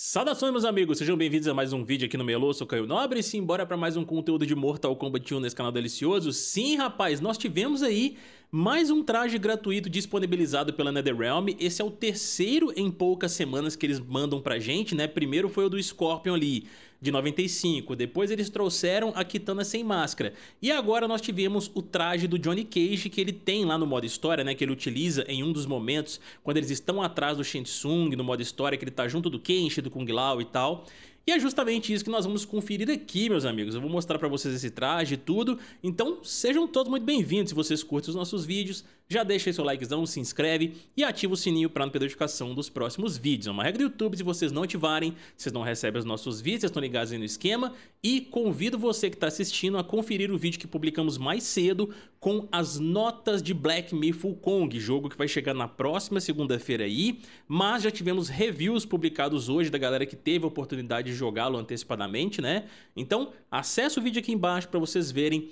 Saudações meus amigos, sejam bem-vindos a mais um vídeo aqui no Melô, sou Caio Nobre e sim, bora para mais um conteúdo de Mortal Kombat 1 nesse canal delicioso. Sim, rapaz, nós tivemos aí mais um traje gratuito disponibilizado pela NetherRealm, esse é o terceiro em poucas semanas que eles mandam pra gente, né? Primeiro foi o do Scorpion ali, de 95, depois eles trouxeram a Kitana sem máscara, e agora nós tivemos o traje do Johnny Cage que ele tem lá no modo história, né? Que ele utiliza em um dos momentos, quando eles estão atrás do Shang Tsung, no modo história, que ele tá junto do Kenshi, do Kung Lao e tal... E é justamente isso que nós vamos conferir aqui, meus amigos. Eu vou mostrar pra vocês esse traje e tudo. Então, sejam todos muito bem-vindos. Se vocês curtem os nossos vídeos, já deixa aí seu likezão, se inscreve e ativa o sininho para não perder notificação dos próximos vídeos. É uma regra do YouTube, se vocês não ativarem, vocês não recebem os nossos vídeos, vocês estão ligados aí no esquema. E convido você que está assistindo a conferir o vídeo que publicamos mais cedo com as notas de Black Myth Kong, jogo que vai chegar na próxima segunda-feira aí. Mas já tivemos reviews publicados hoje da galera que teve a oportunidade de jogá-lo antecipadamente, né? Então, acesse o vídeo aqui embaixo para vocês verem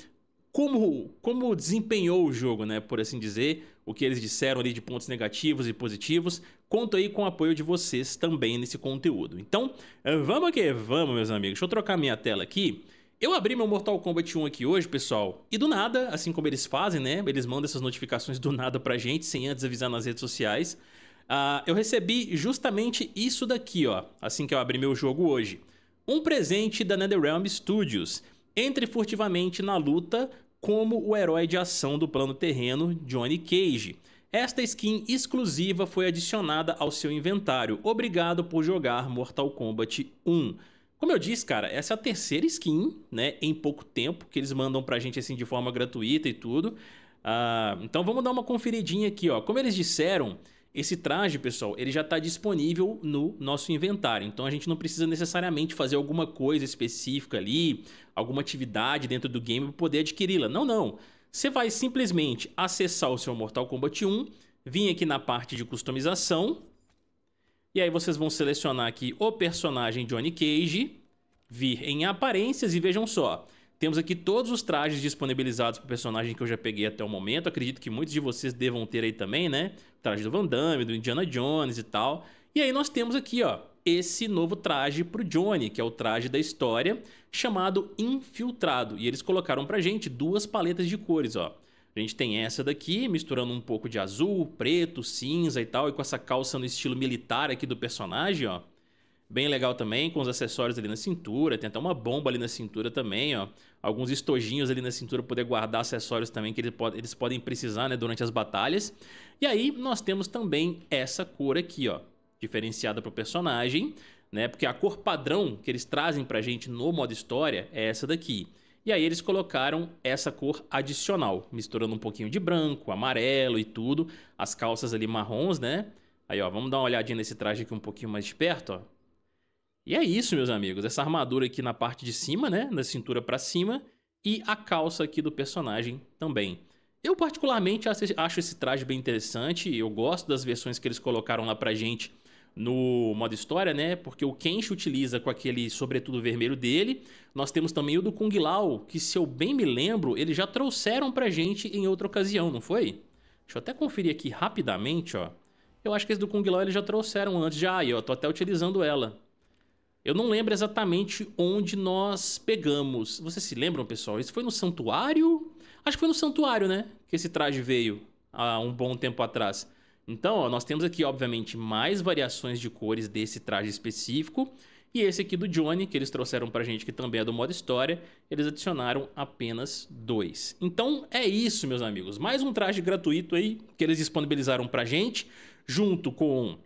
como, como desempenhou o jogo, né, por assim dizer, o que eles disseram ali de pontos negativos e positivos. Conto aí com o apoio de vocês também nesse conteúdo. Então, eh, vamos que vamos, meus amigos. Deixa eu trocar minha tela aqui. Eu abri meu Mortal Kombat 1 aqui hoje, pessoal, e do nada, assim como eles fazem, né, eles mandam essas notificações do nada pra gente, sem antes avisar nas redes sociais, uh, eu recebi justamente isso daqui, ó, assim que eu abri meu jogo hoje. Um presente da NetherRealm Studios. Entre furtivamente na luta como o herói de ação do plano terreno, Johnny Cage. Esta skin exclusiva foi adicionada ao seu inventário. Obrigado por jogar Mortal Kombat 1. Como eu disse, cara, essa é a terceira skin, né, em pouco tempo, que eles mandam pra gente assim de forma gratuita e tudo. Uh, então vamos dar uma conferidinha aqui, ó. Como eles disseram, esse traje, pessoal, ele já está disponível no nosso inventário, então a gente não precisa necessariamente fazer alguma coisa específica ali, alguma atividade dentro do game para poder adquiri-la. Não, não. Você vai simplesmente acessar o seu Mortal Kombat 1, vir aqui na parte de customização, e aí vocês vão selecionar aqui o personagem Johnny Cage, vir em aparências e vejam só, temos aqui todos os trajes disponibilizados para o personagem que eu já peguei até o momento. Acredito que muitos de vocês devam ter aí também, né? Traje do Van Damme, do Indiana Jones e tal. E aí nós temos aqui, ó, esse novo traje para o Johnny, que é o traje da história, chamado Infiltrado. E eles colocaram pra gente duas paletas de cores, ó. A gente tem essa daqui, misturando um pouco de azul, preto, cinza e tal, e com essa calça no estilo militar aqui do personagem, ó. Bem legal também, com os acessórios ali na cintura, tem até uma bomba ali na cintura também, ó. Alguns estojinhos ali na cintura para poder guardar acessórios também que eles podem precisar, né, durante as batalhas. E aí nós temos também essa cor aqui, ó, diferenciada para o personagem, né, porque a cor padrão que eles trazem pra gente no modo história é essa daqui. E aí eles colocaram essa cor adicional, misturando um pouquinho de branco, amarelo e tudo, as calças ali marrons, né? Aí, ó, vamos dar uma olhadinha nesse traje aqui um pouquinho mais de perto, ó. E é isso, meus amigos. Essa armadura aqui na parte de cima, né? Da cintura para cima. E a calça aqui do personagem também. Eu particularmente acho esse traje bem interessante. Eu gosto das versões que eles colocaram lá pra gente no modo história, né? Porque o Kenshi utiliza com aquele sobretudo vermelho dele. Nós temos também o do Kung Lao, que se eu bem me lembro, eles já trouxeram pra gente em outra ocasião, não foi? Deixa eu até conferir aqui rapidamente, ó. Eu acho que esse do Kung Lao eles já trouxeram antes já, e eu tô até utilizando ela. Eu não lembro exatamente onde nós pegamos. Vocês se lembram, pessoal? Isso foi no santuário? Acho que foi no santuário, né? Que esse traje veio há um bom tempo atrás. Então, ó, nós temos aqui, obviamente, mais variações de cores desse traje específico. E esse aqui do Johnny, que eles trouxeram pra gente, que também é do modo história, eles adicionaram apenas dois. Então, é isso, meus amigos. Mais um traje gratuito aí, que eles disponibilizaram pra gente, junto com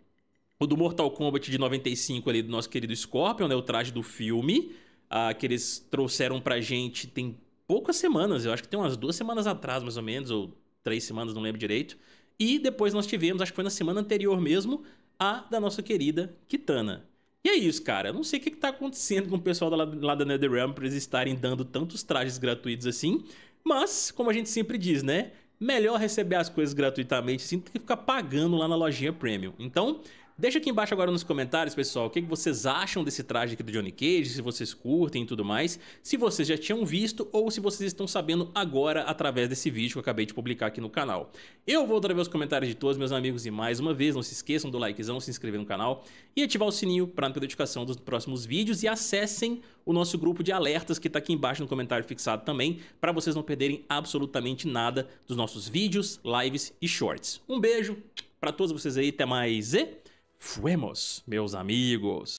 o do Mortal Kombat de 95 ali, do nosso querido Scorpion, né? O traje do filme, uh, que eles trouxeram pra gente tem poucas semanas, eu acho que tem umas duas semanas atrás, mais ou menos, ou três semanas, não lembro direito. E depois nós tivemos, acho que foi na semana anterior mesmo, a da nossa querida Kitana. E é isso, cara. Eu não sei o que, que tá acontecendo com o pessoal lá, da NetherRealm pra eles estarem dando tantos trajes gratuitos assim. Mas, como a gente sempre diz, né? melhor receber as coisas gratuitamente assim do que ficar pagando lá na lojinha premium. Então, Deixa aqui embaixo agora nos comentários, pessoal, o que vocês acham desse traje aqui do Johnny Cage, se vocês curtem e tudo mais, se vocês já tinham visto ou se vocês estão sabendo agora através desse vídeo que eu acabei de publicar aqui no canal. Eu vou ver os comentários de todos meus amigos e mais uma vez, não se esqueçam do likezão, se inscrever no canal e ativar o sininho para não perder notificação dos próximos vídeos e acessem o nosso grupo de alertas que está aqui embaixo no comentário fixado também, para vocês não perderem absolutamente nada dos nossos vídeos, lives e shorts. Um beijo para todos vocês aí, até mais e... Fuemos, meus amigos!